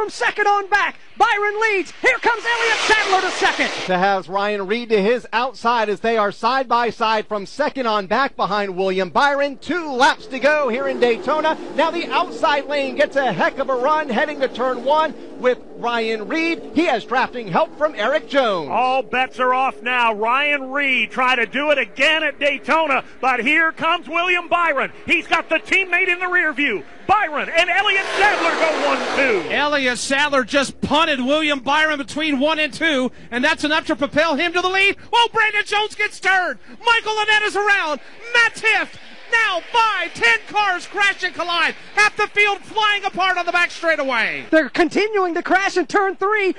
from second on back. Byron leads. Here comes Elliott Sadler to second. To have Ryan Reed to his outside as they are side by side from second on back behind William Byron. Two laps to go here in Daytona. Now the outside lane gets a heck of a run heading to turn one with Ryan Reed. He has drafting help from Erik Jones. All bets are off now. Ryan Reed try to do it again at Daytona, but here comes William Byron. He's got the teammate in the rear view. Byron and Elliott Sadler go one two. Elliott Sadler just punted William Byron between one and two, and that's enough to propel him to the lead. Oh, Brandon Jones gets turned. Michael Annett is around. Matt Tifft now five, ten cars crash and collide. Half the field flying apart on the back straightaway. They're continuing to crash in turn three.